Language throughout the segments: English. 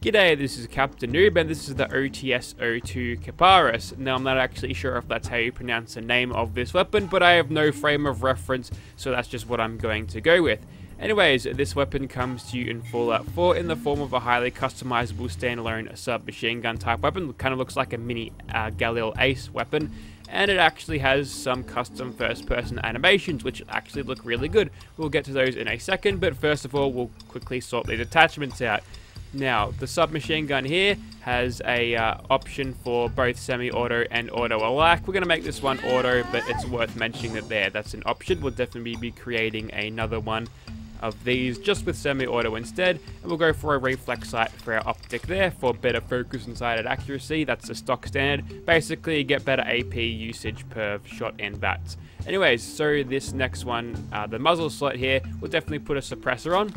G'day, this is Captain Noob and this is the OTS-02 Kiparis. Now I'm not actually sure if that's how you pronounce the name of this weapon, but I have no frame of reference, so that's just what I'm going to go with. Anyways, this weapon comes to you in Fallout 4 in the form of a highly customizable standalone submachine gun type weapon. Kind of looks like a mini uh, Galil Ace weapon, and it actually has some custom first person animations which actually look really good. We'll get to those in a second, but first of all we'll quickly sort these attachments out. Now, the submachine gun here has a uh, option for both semi-auto and auto alike. We're going to make this one auto, but it's worth mentioning that there, that's an option. We'll definitely be creating another one of these just with semi-auto instead and we'll go for a reflex sight for our optic there for better focus and sighted accuracy that's the stock standard basically get better AP usage per shot and VATS anyways so this next one uh, the muzzle slot here we'll definitely put a suppressor on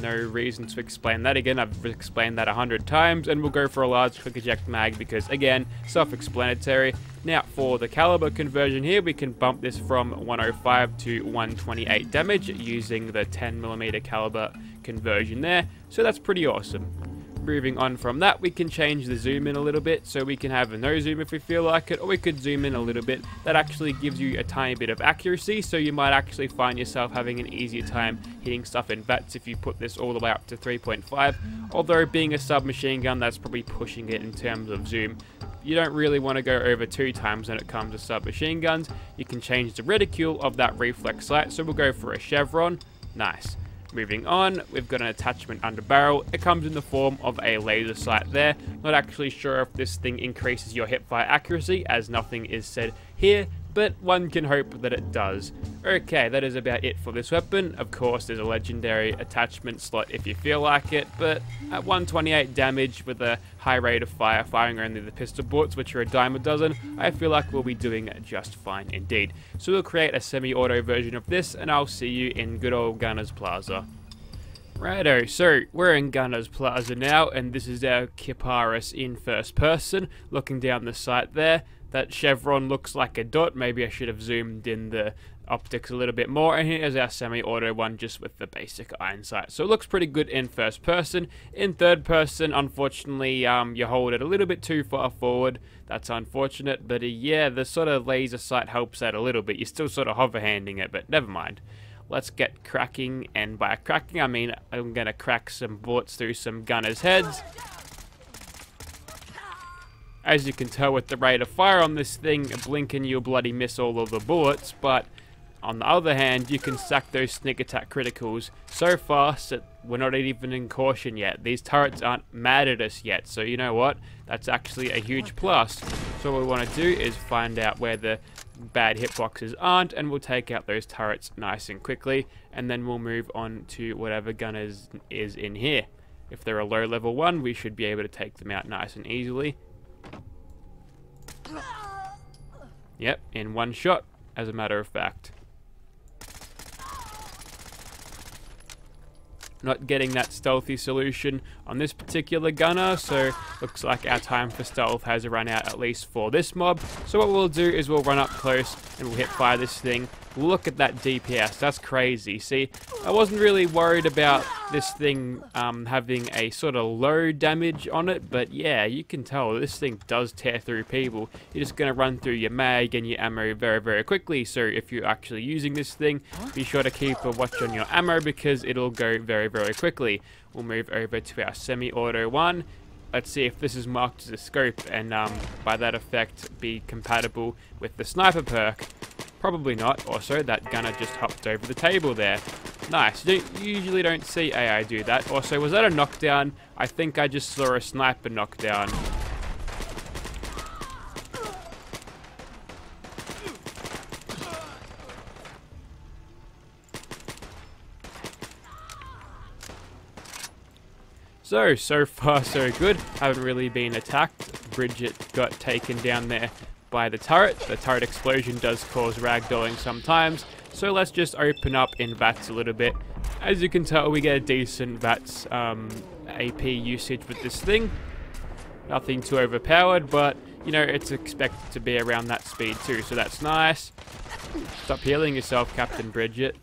no reason to explain that again. I've explained that a hundred times, and we'll go for a large quick eject mag because, again, self-explanatory. Now, for the caliber conversion here, we can bump this from 105 to 128 damage using the 10mm caliber conversion there, so that's pretty awesome. Moving on from that, we can change the zoom in a little bit, so we can have a no zoom if we feel like it, or we could zoom in a little bit. That actually gives you a tiny bit of accuracy, so you might actually find yourself having an easier time hitting stuff in VATS if you put this all the way up to 3.5. Although being a submachine gun, that's probably pushing it in terms of zoom. You don't really want to go over two times when it comes to submachine guns. You can change the reticule of that reflex sight, so we'll go for a chevron. Nice. Moving on, we've got an attachment under barrel. It comes in the form of a laser sight there. Not actually sure if this thing increases your hipfire accuracy, as nothing is said here, but one can hope that it does. Okay, that is about it for this weapon. Of course, there's a legendary attachment slot if you feel like it, but at 128 damage with a high rate of fire, firing only the pistol bullets, which are a dime a dozen, I feel like we'll be doing just fine indeed. So we'll create a semi-auto version of this, and I'll see you in good old Gunners Plaza. Righto, so we're in Gunners Plaza now, and this is our Kiparis in first person, looking down the sight there. That chevron looks like a dot. Maybe I should have zoomed in the optics a little bit more. And here's our semi-auto one just with the basic iron sight. So it looks pretty good in first person. In third person, unfortunately, um, you hold it a little bit too far forward. That's unfortunate. But uh, yeah, the sort of laser sight helps out a little bit. You're still sort of hover-handing it, but never mind. Let's get cracking. And by cracking, I mean I'm going to crack some bullets through some gunners' heads. As you can tell with the rate of fire on this thing, blinking you'll bloody miss all of the bullets, but on the other hand, you can stack those sneak attack criticals so fast that we're not even in caution yet. These turrets aren't mad at us yet, so you know what? That's actually a huge plus. So what we want to do is find out where the bad hitboxes aren't, and we'll take out those turrets nice and quickly, and then we'll move on to whatever gun is, is in here. If they're a low level one, we should be able to take them out nice and easily. Yep, in one shot, as a matter of fact. Not getting that stealthy solution on this particular gunner, so looks like our time for stealth has run out at least for this mob. So what we'll do is we'll run up close and we'll hit fire this thing. Look at that DPS, that's crazy. See, I wasn't really worried about this thing um, having a sort of low damage on it, but yeah, you can tell this thing does tear through people. You're just going to run through your mag and your ammo very, very quickly, so if you're actually using this thing, be sure to keep a watch on your ammo because it'll go very, very quickly. We'll move over to our semi-auto one. Let's see if this is marked as a scope and um, by that effect be compatible with the sniper perk. Probably not. Also, that gunner just hopped over the table there. Nice. You usually don't see AI do that. Also, was that a knockdown? I think I just saw a sniper knockdown. So, so far so good. Haven't really been attacked. Bridget got taken down there by the turret. The turret explosion does cause ragdolling sometimes. So let's just open up in VATS a little bit. As you can tell, we get a decent VATS um, AP usage with this thing. Nothing too overpowered, but, you know, it's expected to be around that speed too, so that's nice. Stop healing yourself, Captain Bridget.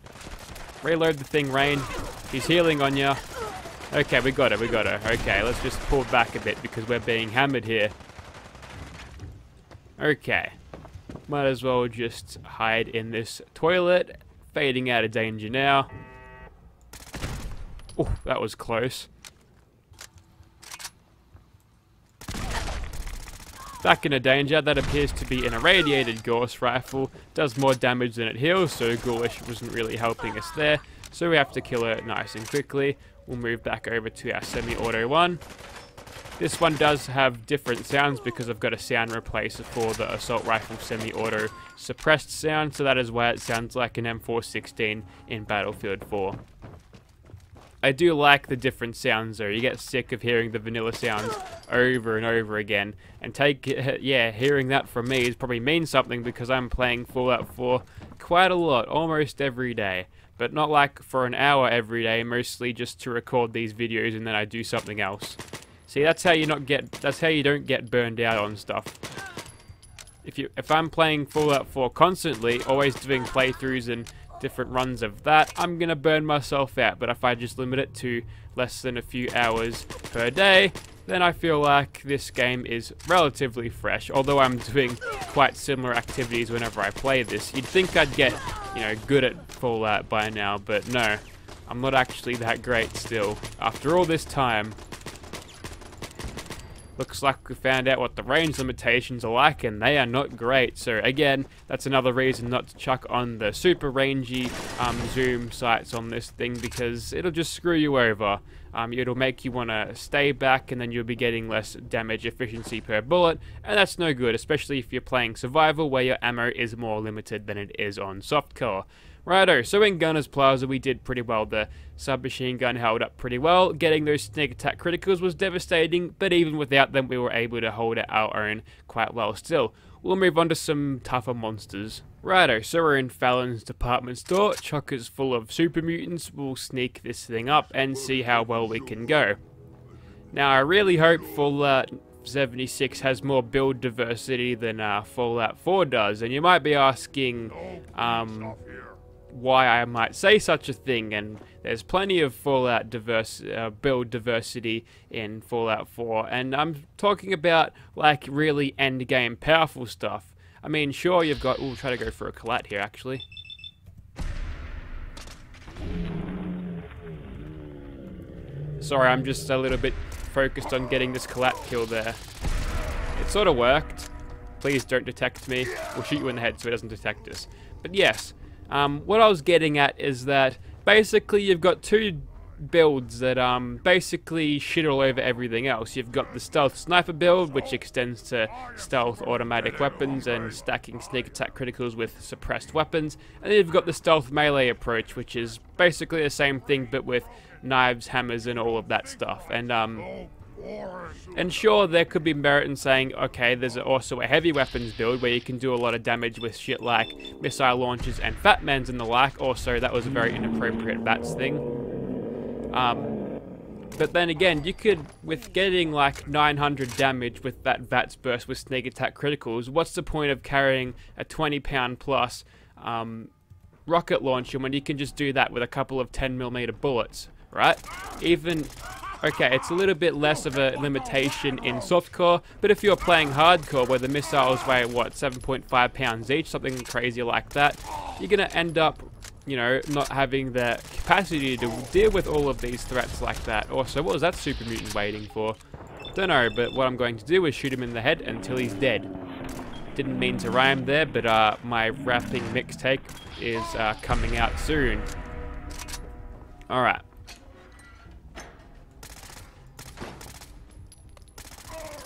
Reload the thing, Raine. He's healing on you. Okay, we got her, we got her. Okay, let's just pull back a bit because we're being hammered here. Okay. Might as well just hide in this toilet. Fading out of danger now. Oh, that was close. Back in a danger, that appears to be an irradiated Gauss rifle. Does more damage than it heals, so Ghoulish wasn't really helping us there. So we have to kill it nice and quickly. We'll move back over to our semi-auto one. This one does have different sounds because I've got a sound replacer for the assault rifle semi-auto suppressed sound, so that is why it sounds like an M416 in Battlefield 4. I do like the different sounds though. You get sick of hearing the vanilla sounds over and over again. And take, yeah, hearing that from me is probably means something because I'm playing Fallout 4 quite a lot, almost every day. But not like for an hour every day, mostly just to record these videos and then I do something else. See, that's how you not get. That's how you don't get burned out on stuff. If you, if I'm playing Fallout 4 constantly, always doing playthroughs and different runs of that, I'm gonna burn myself out. But if I just limit it to less than a few hours per day, then I feel like this game is relatively fresh. Although I'm doing quite similar activities whenever I play this. You'd think I'd get, you know, good at Fallout by now, but no. I'm not actually that great still. After all this time, Looks like we found out what the range limitations are like, and they are not great. So again, that's another reason not to chuck on the super rangy um, zoom sights on this thing, because it'll just screw you over. Um, it'll make you want to stay back, and then you'll be getting less damage efficiency per bullet, and that's no good, especially if you're playing survival, where your ammo is more limited than it is on softcore. Righto, so in Gunner's Plaza we did pretty well. The submachine gun held up pretty well. Getting those sneak attack criticals was devastating, but even without them we were able to hold our own quite well still. We'll move on to some tougher monsters. Righto, so we're in Fallon's department store. Chockers full of super mutants. We'll sneak this thing up and see how well we can go. Now I really hope Fallout 76 has more build diversity than uh, Fallout 4 does, and you might be asking, um, why I might say such a thing, and there's plenty of Fallout diverse uh, build diversity in Fallout 4, and I'm talking about like really end game powerful stuff. I mean, sure you've got. We'll try to go for a collat here actually. Sorry, I'm just a little bit focused on getting this collat kill there. It sort of worked. Please don't detect me. We'll shoot you in the head so it doesn't detect us. But yes, um, what I was getting at is that basically you've got two builds that um, basically shit all over everything else. You've got the stealth sniper build, which extends to stealth automatic weapons and stacking sneak attack criticals with suppressed weapons. And then you've got the stealth melee approach, which is basically the same thing but with knives, hammers, and all of that stuff. And um, and sure, there could be merit in saying, okay, there's also a heavy weapons build where you can do a lot of damage with shit like missile launchers and fat Fatmans and the like. Also, that was a very inappropriate VATS thing. Um, but then again, you could, with getting like 900 damage with that VATS burst with sneak attack criticals, what's the point of carrying a 20 pound plus um, rocket launcher when you can just do that with a couple of 10 millimeter bullets, right? Even Okay, it's a little bit less of a limitation in softcore, but if you're playing hardcore where the missiles weigh, what, 7.5 pounds each, something crazy like that, you're going to end up, you know, not having the capacity to deal with all of these threats like that. Also, what was that super mutant waiting for? Don't know, but what I'm going to do is shoot him in the head until he's dead. Didn't mean to rhyme there, but uh, my rapping mixtape is uh, coming out soon. Alright.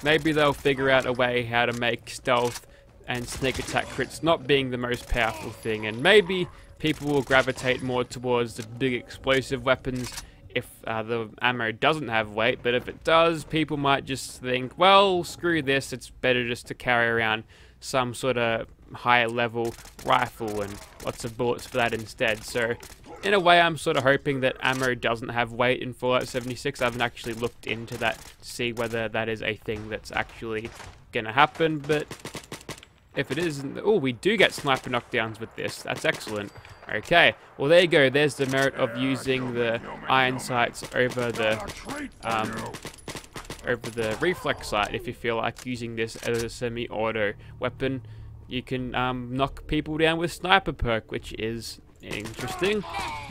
Maybe they'll figure out a way how to make stealth and sneak attack crits not being the most powerful thing, and maybe people will gravitate more towards the big explosive weapons if uh, the ammo doesn't have weight, but if it does, people might just think, well, screw this, it's better just to carry around some sort of higher level rifle and lots of bullets for that instead. So in a way, I'm sort of hoping that ammo doesn't have weight in Fallout 76. I haven't actually looked into that to see whether that is a thing that's actually going to happen, but if it isn't, oh, we do get sniper knockdowns with this. That's excellent. Okay, well there you go. There's the merit of using the iron sights over the um, over the reflex sight. If you feel like using this as a semi-auto weapon, you can um, knock people down with sniper perk, which is interesting.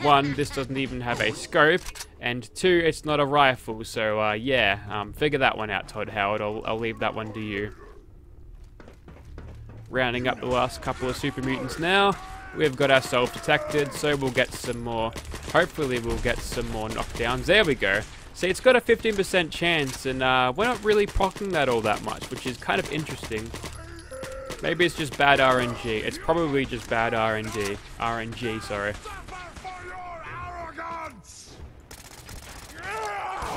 One, this doesn't even have a scope, and two, it's not a rifle. So uh, yeah, um, figure that one out, Todd Howard. I'll, I'll leave that one to you. Rounding up the last couple of super mutants now. We've got ourselves detected, so we'll get some more. Hopefully, we'll get some more knockdowns. There we go. See, it's got a 15% chance, and uh, we're not really procking that all that much, which is kind of interesting. Maybe it's just bad RNG. It's probably just bad RNG. RNG, sorry.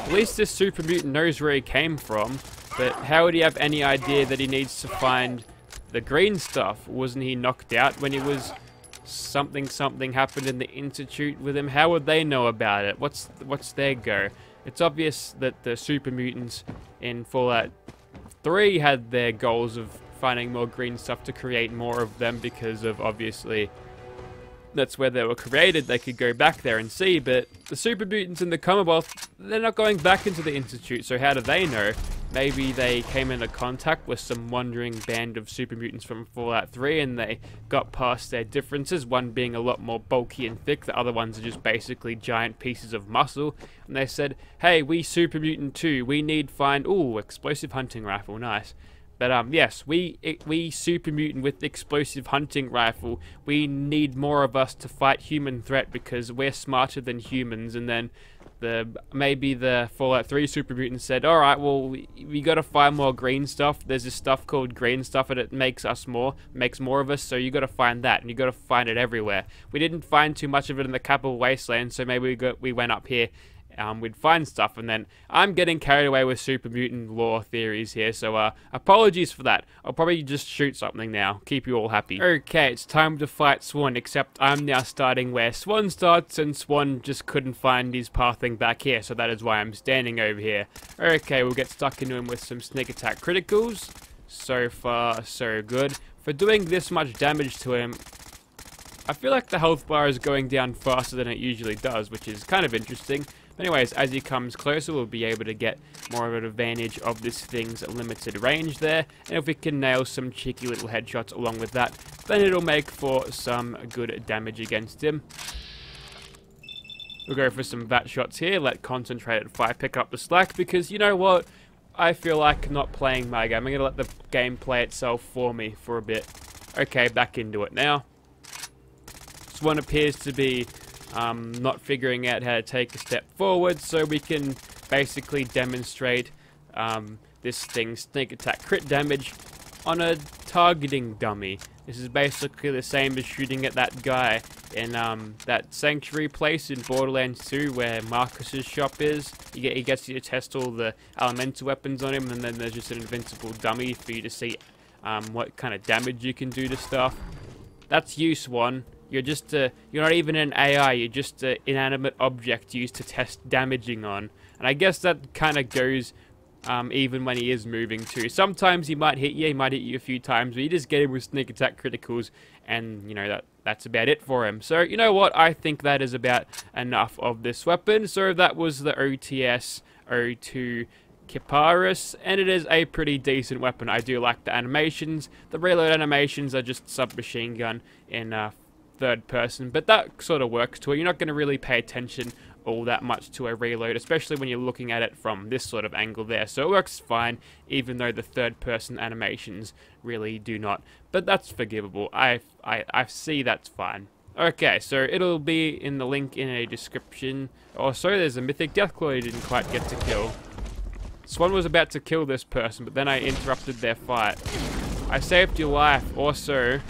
At least this super mutant knows where he came from, but how would he have any idea that he needs to find the green stuff? Wasn't he knocked out when he was something something happened in the institute with him? How would they know about it? What's what's their go? It's obvious that the super mutants in Fallout 3 had their goals of finding more green stuff to create more of them because of obviously that's where they were created. They could go back there and see, but the super mutants in the Commonwealth, they're not going back into the Institute, so how do they know? Maybe they came into contact with some wandering band of super mutants from Fallout 3 and they got past their differences, one being a lot more bulky and thick, the other ones are just basically giant pieces of muscle. And they said, hey, we super mutant too, we need find, ooh, explosive hunting rifle, nice. But um, yes, we we super mutant with explosive hunting rifle. We need more of us to fight human threat because we're smarter than humans. And then the maybe the Fallout 3 super mutant said, "All right, well we, we got to find more green stuff. There's this stuff called green stuff, and it makes us more, makes more of us. So you got to find that, and you got to find it everywhere. We didn't find too much of it in the Capital Wasteland, so maybe we got we went up here um, we'd find stuff, and then I'm getting carried away with super mutant lore theories here, so uh, apologies for that. I'll probably just shoot something now, keep you all happy. Okay, it's time to fight Swan, except I'm now starting where Swan starts, and Swan just couldn't find his pathing back here, so that is why I'm standing over here. Okay, we'll get stuck into him with some sneak attack criticals. So far, so good. For doing this much damage to him, I feel like the health bar is going down faster than it usually does, which is kind of interesting. Anyways, as he comes closer, we'll be able to get more of an advantage of this thing's limited range there. And if we can nail some cheeky little headshots along with that, then it'll make for some good damage against him. We'll go for some VAT shots here, let concentrated fire pick up the slack, because you know what? I feel like not playing my game. I'm going to let the game play itself for me for a bit. Okay, back into it now. This one appears to be um, not figuring out how to take a step forward, so we can basically demonstrate um, this thing's sneak attack crit damage on a targeting dummy. This is basically the same as shooting at that guy in um, that sanctuary place in Borderlands 2 where Marcus's shop is. You get, he gets you to test all the elemental weapons on him and then there's just an invincible dummy for you to see um, what kind of damage you can do to stuff. That's use one. You're just a, you're not even an AI, you're just an inanimate object used to test damaging on. And I guess that kind of goes um, even when he is moving too. Sometimes he might hit you, he might hit you a few times, but you just get him with sneak attack criticals, and you know that that's about it for him. So you know what? I think that is about enough of this weapon. So that was the OTS 02 Kiparis, and it is a pretty decent weapon. I do like the animations. The reload animations are just submachine gun in uh, third person, but that sort of works to it. You're not going to really pay attention all that much to a reload, especially when you're looking at it from this sort of angle there. So it works fine, even though the third person animations really do not. But that's forgivable. I, I, I see that's fine. Okay, so it'll be in the link in a description. Oh, also, there's a Mythic Deathclaw you didn't quite get to kill. Swan was about to kill this person, but then I interrupted their fight. I saved your life. Also,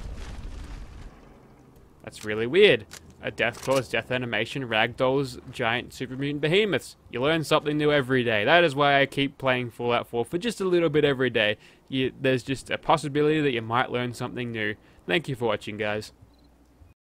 that's really weird. A Deathclaw's death animation ragdolls giant super mutant behemoths. You learn something new every day. That is why I keep playing Fallout 4 for just a little bit every day. You, there's just a possibility that you might learn something new. Thank you for watching, guys.